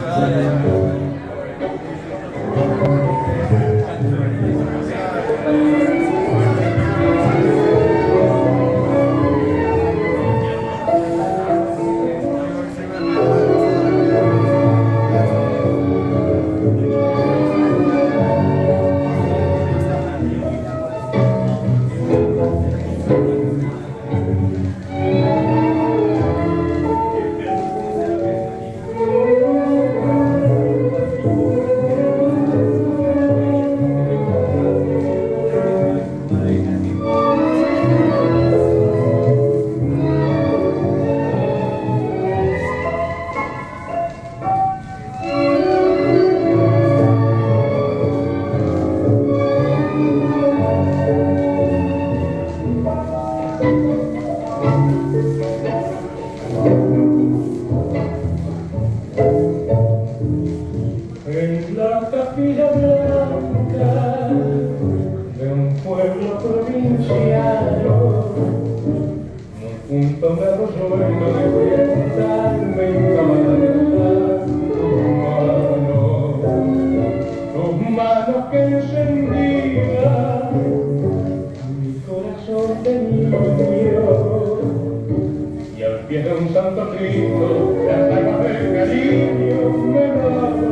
Yeah. Santo Cristo las almas del cariño me vas